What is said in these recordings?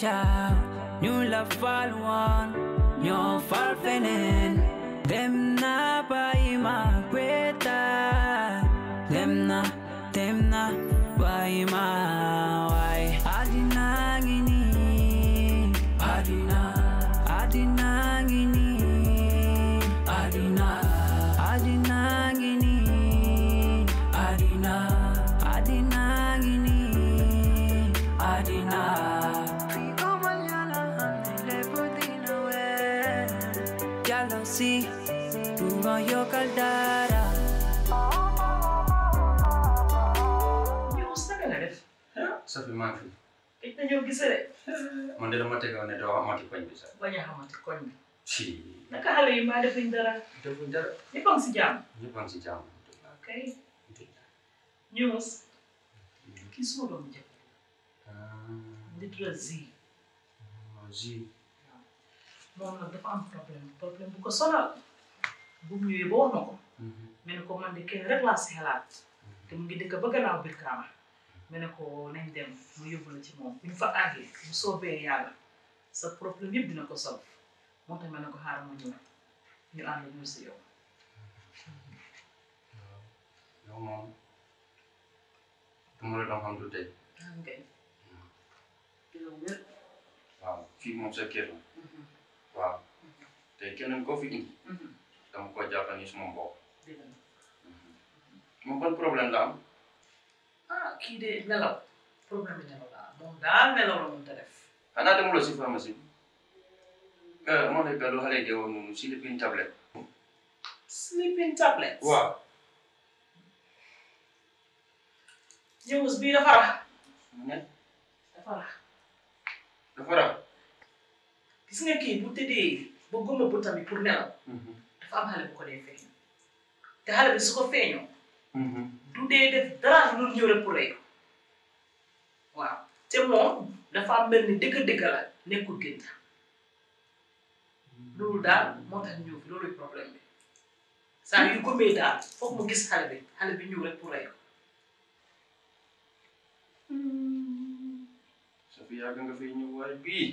keneen la caaw ñu la fal woon ñoo si du ma yokkal dara yow saka nga def Safi maa ngi fi gëj nañoo gisee de man de dama tegoon ne doo amati koñ bi sax bañ a xamante koñ bi si naka xale yi maa defuñ dara defuñ dara ñëpp a ngi si jàmm ñëpp a ngi si jàmm ok. Ñëwas kii suma doom jëkk nit la zi ji moom nag dafa am problème problème bu ko sonal bu mu ñëwee ba wax ma ko. Ma ne ko man de kenn rek laa si xalaat. Te mu ngi dëkk ba gannaaw biir kaama ma ne ko nañ dem mu yóbbu la ci moom. Bu ñu fa àggee bu soobee yàlla sa problème yëpp dina ko solve. Moo tax ma ne ko xaaral ma ñëw. Ñu ànd ñu si yow. Yow moom dama la doon xam du tey. Ok waaw fii moom sa kër la. Waaw. Te keneen koo fi indi. Dama ko jàpp ni suma mbokk. Moom ban problème la am? Ah kii de nelaw. Problème bi nelaw la. Moom daal nelaw la mënta def. Xanaa demuloo si pharmacie bi? Moo nekk lu xale yi woon noonu si lépine tablette sleeping tablet waaw. Ñëwus bii dafa rax. Mu ne? Dafa rax. Dafa rax. Gis nga kii bu tëddee ba gëmma bëtam bi pour nelaw dafa am xale ko dee feeñu te xale bi su ko feeñoo du dee def dara lu ñëw rek pour rey waaw. Te moom dafa am mel ni dëgg-dëgg la nekkul gént. Loolu daal moo tax ñëw fi loolu problème bi. Saa yu gëmee daal foog mu gis xale bi xale bi ñëw rek pour rey ko. Safi yàgg nga fi ñëw waaye bii.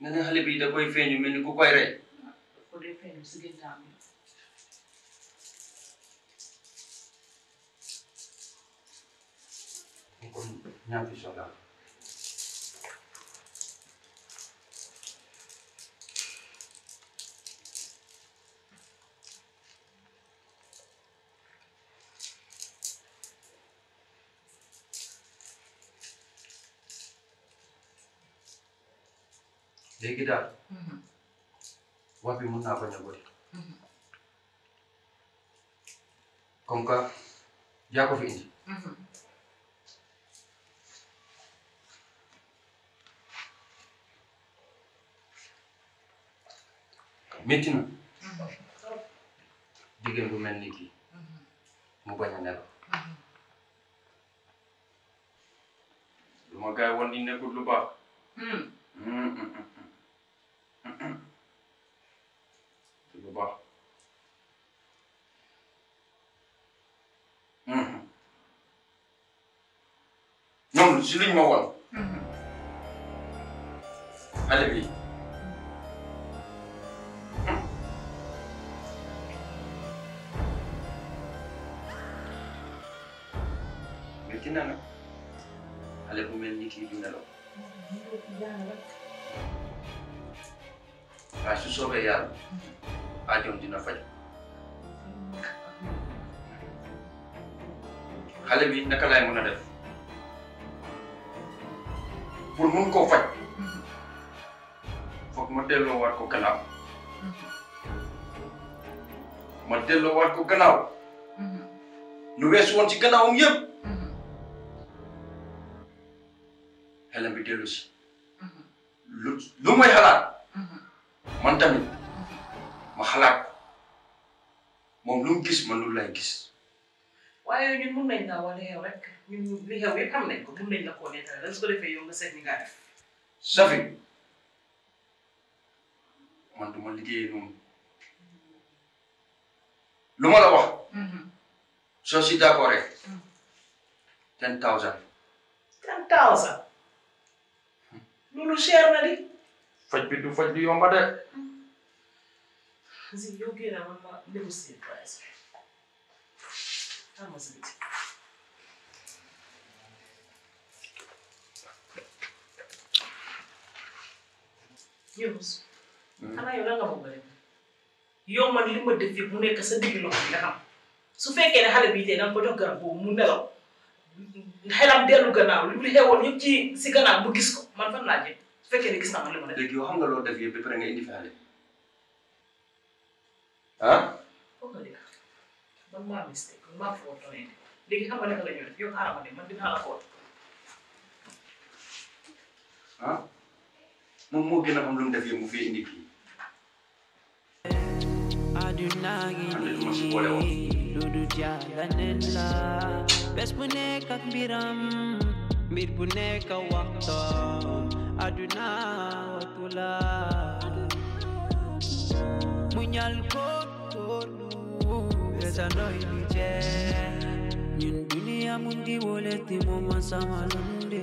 Nga ne xale bi da koy feeñu mel ni ku koy rey daf ko dee feeñu si géntaam bi kon ñaar fi soxla léegi daal wax bi mun naa bañ a bëri comme que yaa ko fi indi métti na jigéen bu mel ni kii mu bañ a nelaw lu ma gaay woon ni nekkul lu baax ñoom si liñ ma woon xale bi. Métti na nag. Xale bu mel ni kii du nelaw. Waaye su soobee yàlla aajoom dina faj. Xale bi naka laay mën a def? Pour mun koo faj. Foog ma delloo waat ko gannaaw. Ma delloo waat ko gannaaw. Lu weesu woon ci gannaawam yëpp xelam bi dellu si. Lu lu may xalaat. Man tamit ma xalaat moom lu gis man lu lay gis. Waaye ñun mun nañ laa wala yow rek ñun li xew yëpp xam nañ ko mun nañ la koo nettali rek su ko defee yow nga seet ni nga def Safi. Man du ma liggéeyee noonu lu ma la wax. Soo si d'accord rek. Ten thousand. Ten thousand? Loolu cher na di. Faj bi du faj bi yomba de. Si yow génne ma ma négocier price bi. Si biti Yunus xanaa yow lan nga bëgg yow man li ma def yëpp mu nekk sa digg loxo bi nga xam su fekkee ne xale bii tey danga ko jox garab boobu mu nelaw xelam dellu gannaaw li li xewoon yëpp ci si gannaaw bu gis ko man fan laa jëm su fekkee ne gis naa man li ma def léegi yow xam nga loo def yëpp ba pare nga indi fi xale ah foog nga dégg man maa mistake maa foto ne léegi xam nga naka la ñuy def yow xaaral ma man dinaa la foto ah moom moo gën a xam lu mu def yëpp mu fi indi man bes bu nekk ak mbiram mbir bu nekk waxtoom aduna waxtu la muñal ko besa noy ni je ñun duniya mun di woleti moman sama londe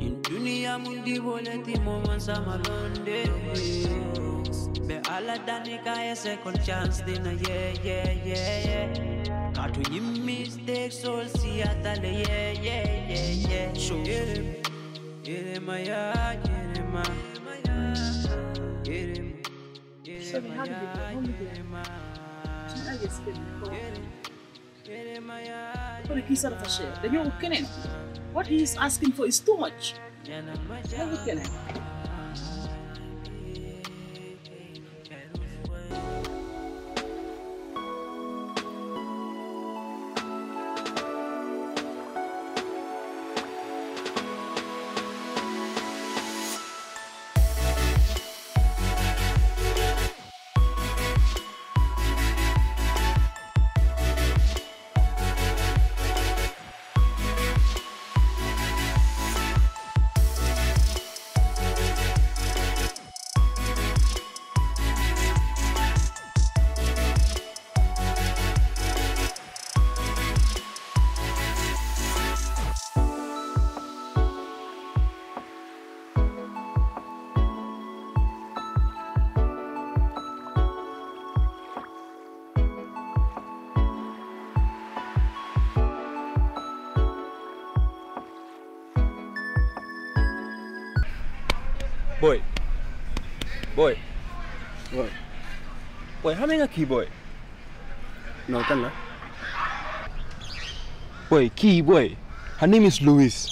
ñun duniya mun di woleti moman sama londe Be ala dani ka a second chance dina yeah yeah yeah yeah. Katu yi mistake soul si atale yeah yeah yeah yeah So yere yere ma ya yere ma. Yere So how did But he's out of a share. Then you're okay. What he's asking for is too much. How can Boy. Boy. Boy. Boy, how many key boy? No, kan la. Boy, key boy. Her name is Louise.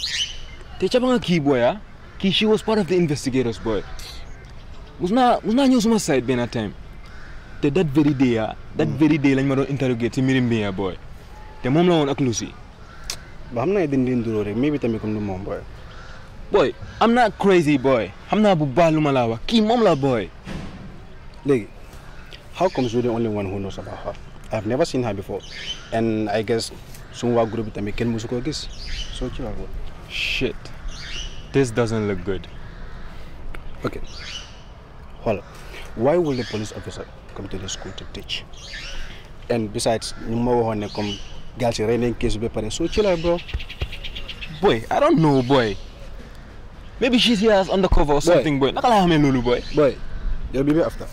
Te chabanga key boy, huh? Key, she was part of the investigators, boy. Musna, musna ñëw suma side benn time. Te that very day, ah, that mm. very day lañ ma doon interrogate ci mbirim bi, ah, boy. Te moom la woon ak Lucy. Ba xam naa din din duro rek maybe tamit comme mom boy. Boy, I'm not crazy, boy. Xam naa bu baax lu ma laa wax. Kii moom la, boy. Léegi, how comes you're the only one who knows about her? I've never seen her before. And I guess suma waa groupe bi tamit kenn musu koo gis. So ci. Shit. This doesn't look good. Okay. On. Why will the police officer come to the school to teach? And besides, ñu ma waxoon ne comme gal si rey nañ case bi ba pare. So ci la bro. Boy, I don't know, boy. Maybe she's here as undercover or something, boy. Naka laa xamee loolu, boy. Boy, yow bi bi after.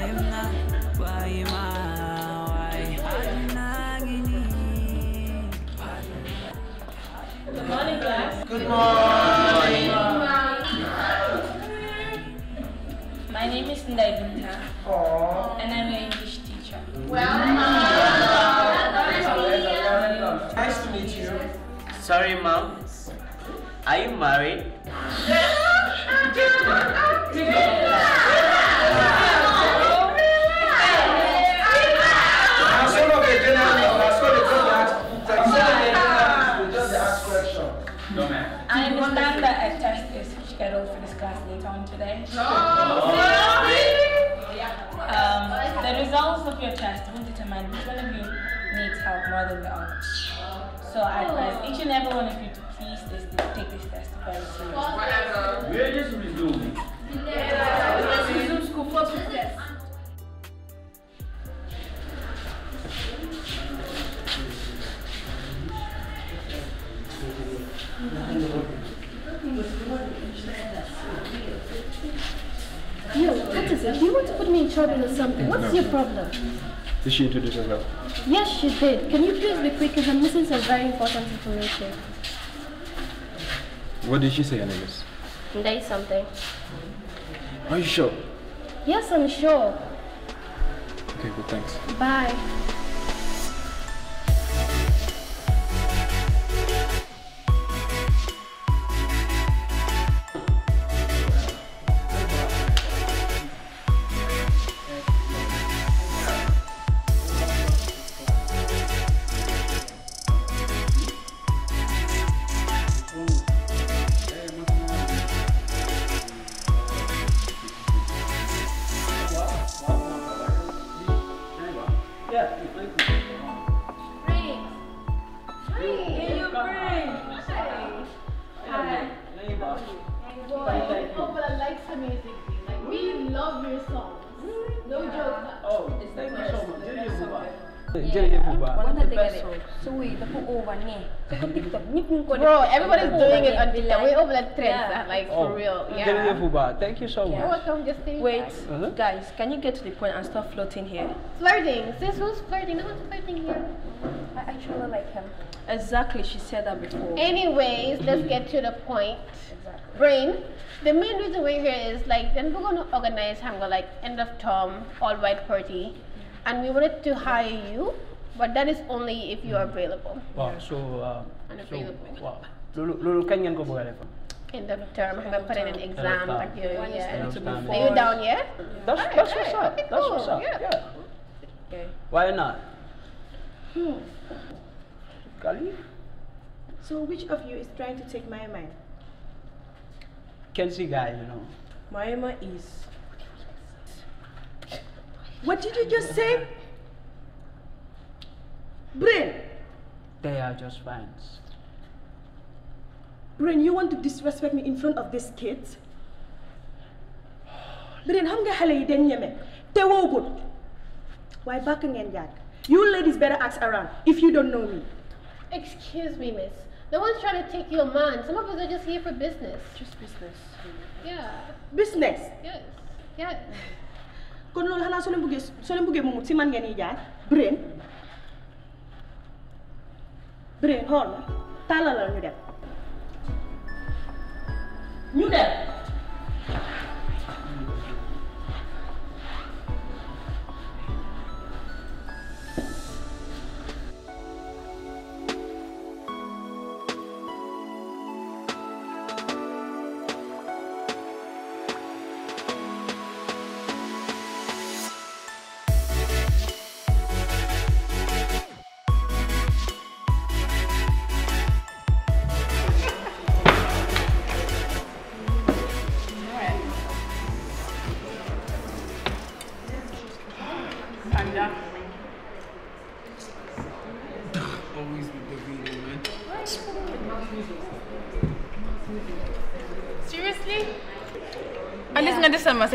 Dem na pa ima Why Adna gini My name is Ndai Binta. And I'm your English teacher. Nice to meet you. Sorry, mom. Are you married? This class later on today. Um, the results of your test will determine which one of you needs help more than the other. So I advise each and every one of you to please this, take this test very seriously. We're just resuming. Let's resume school first with what is it? Do you want to put me in trouble or something? What's your problem? Did she introduce herself? Yes, she did. Can you please be quick because I'm missing some very important information. What did she say, her name is? Is something. Are you sure? Yes, I'm sure. Okay, good, thanks. Bye. Bro, everybody's doing it on TikTok. We over like trends, Yeah. uh, like Oh, for real. Jërëjëf Yeah. Uba, thank you so You're much. welcome, just Wait. Uh-huh. guys, can you get to the point and stop floating here? Flirting. Sis, who's flirting? No one's flirting here. I actually like him. Exactly, she said that before. Anyways, let's get to the point. Brain. The main reason we're here is like then we're gonna organize Hamga like end of term all white party, and we wanted to hire you, but that is only if you are available. Waaw, so, uh, so, Unavailable. waaw. Loolu loolu kañ ngeen ko bëgg a def? End of term, Hamga put in an exam, term. like you, yeah. Are you down yet? That's, Alright, that's what's up. okay, That's what's up. yeah. Yeah. Okay. Why not? hmm Kali? So which of you is trying to take my mind? Kenzie guy, you know. Maima is. What did you just say? Brain, They are just fans. Brain, you want to disrespect me in front of these kids? Brain, xam nga xale yi den ñeme te woogut waaye bàkk ngeen yàgg. You ladies better ask around if you don't know me. Excuse me, miss. No one's trying to take your man. Some of us are just here for business. Just business. Yeah. Business. Yes. Yes. Kon loolu xanaa soo leen buggee soo leen buggee moomu si man ngeen yi jaar Brain Brain xool tàllalal ñu dem. Ñu dem.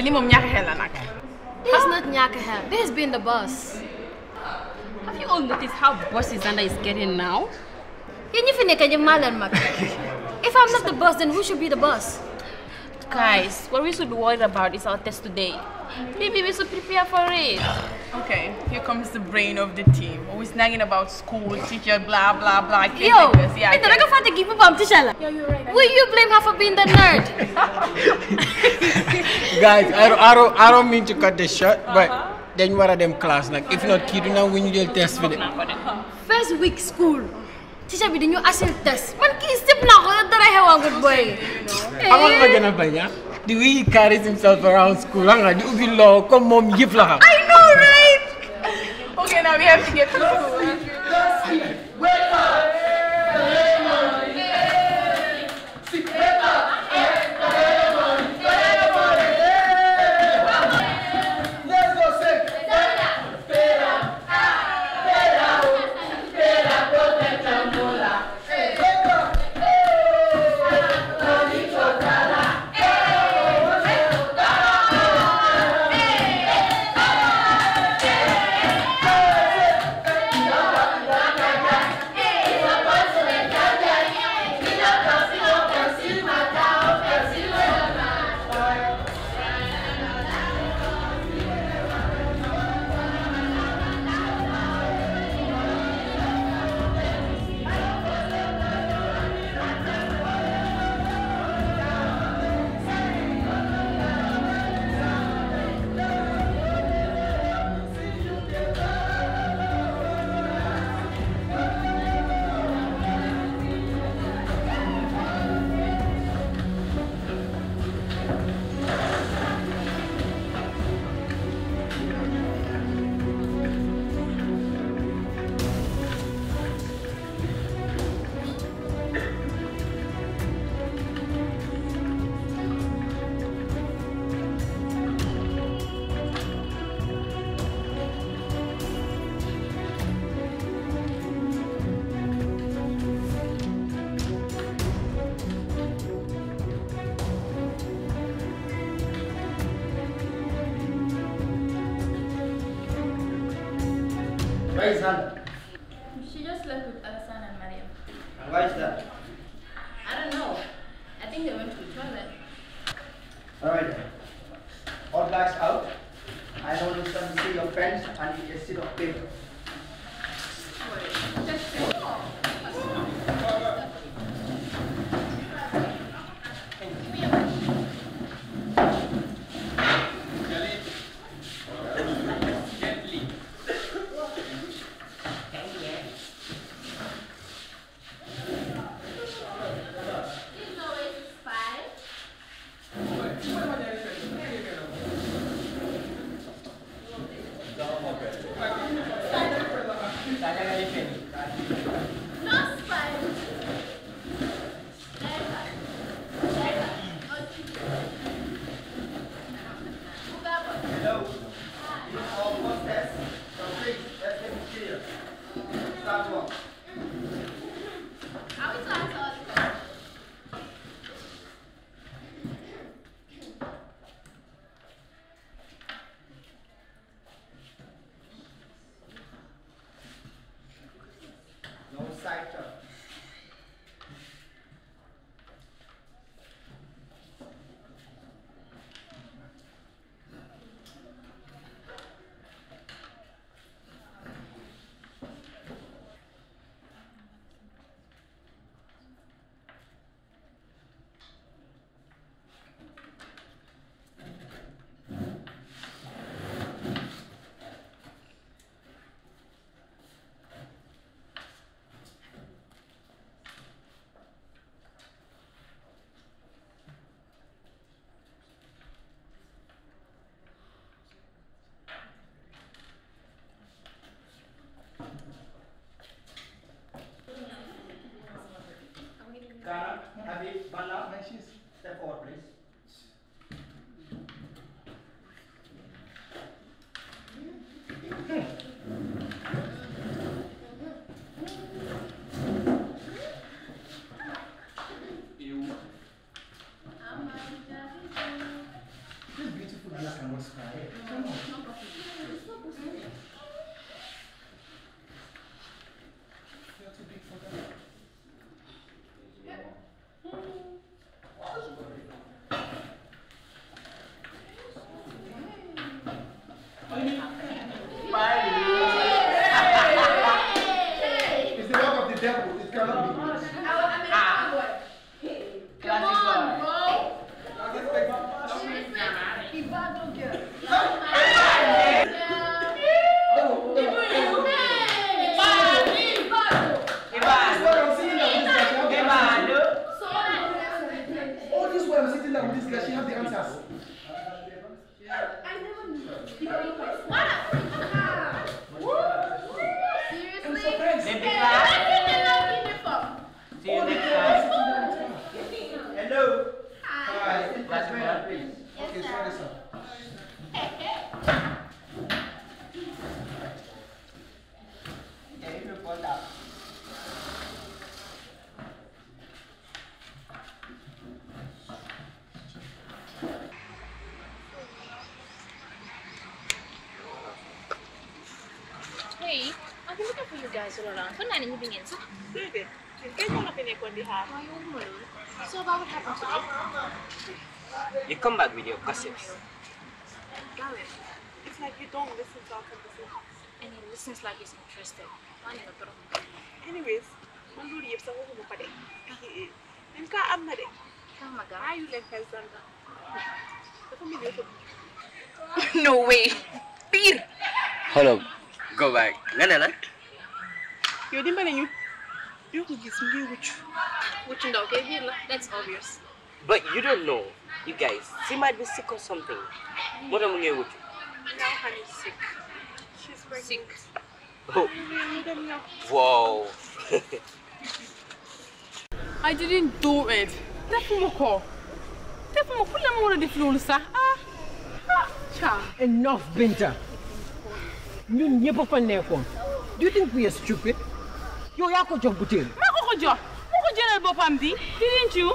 Least nga desal ma sa li moom ñàkk xel la nag. This is not Nyakaha. This has been the boss. Have you all noticed how bossy Xander is getting now? Yan yung finika niya malan mag. If I'm not the boss, then who should be the boss? Guys, what we should be worried about is our test today. Maybe we should prepare for it. Okay, here comes the brain of the team. Always nagging about school, teacher, blah, blah, blah. I can't Yo, take this. Yeah, I ito na can't. ka fata gipo pa am tishala. Will you blame her for being the nerd? Guys, I don't, I don't, I don't mean to cut this short, but uh-huh. then what are them class? Like, if not, kid, now when you get test for it. First week school. Teacher bi dañu assil test. Man kii sip na ko dara xewang good boy. Eh. Xam nga ma gën a bañ ah? The way he carries himself around school, xam nga, di ubbi loo comme moom yëpp la xam. I know, right? Okay, now we have to get to school. She just left with Alasan and Mariam. And why is that? I don't know. I think they went to the toilet. Alright. All bags out. I don't want to see your pens and a sheet of paper. 大家可以选择。For you guys all around. Kung nani ngibingin sa? David, kayo mo na pinipon di? Ayaw mo yun. So, about what happened today? You come back with your gossips. Gavin, it's like you don't listen to our conversations. And he listens oh like he's interested. Ano na pero? Anyways, man loolu yëpp sax waxuma ko de. Dañ kaa am na de. Tama ga. Ayu leen xel santa. Dafa mel ni No way. Pir. Hold up. Go back. Nga ne la? Yow dimbale ñu. Yoo ko gis mu ngi wucc. Wuccu ndaw kay biir la. That's obvious. But you don't know. You guys, she might be sick or something. What Moo tax mu ngi wucc. Now honey sick. She's pregnant. Sick. Oh. Ñu. Wow. I didn't do it. defuma ko defuma ku la ma war a def loolu sax ah ah Cha. Enough, Binta. ñun ñëpp a fa nekkoon. Do you think we are stupid? Yow yaa ko jox butéel. maa ko ko jox moo ko jëlal boppam di didn't you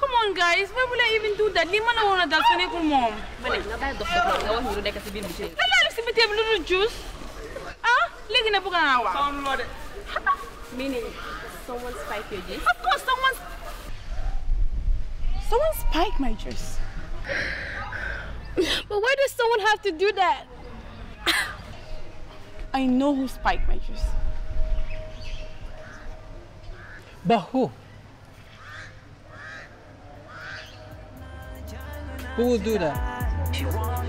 come on guys why would I even do that lii mën na woon a dal su nekkul moom ma ne nga bàyyi dox dox nga wax ñu lu nekk si biir butéel lan laa def si butéel bi lu dul juice ah léegi ne bëgg naa wax. Sound loo de. Meaning, someone spiked your gist? Of course, someone. Someone spiked my dress. But why does someone have to do that? I know who spiked my dress. But who? Will do that? She wanna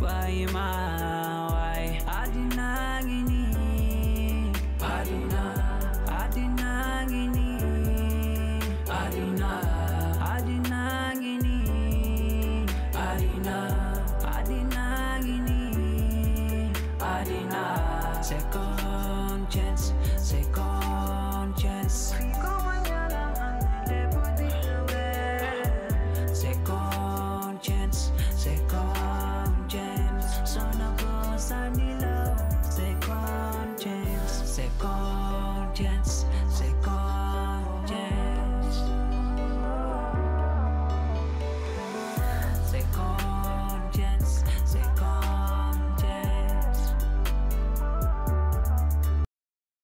na buy my why. Adinagini, adina,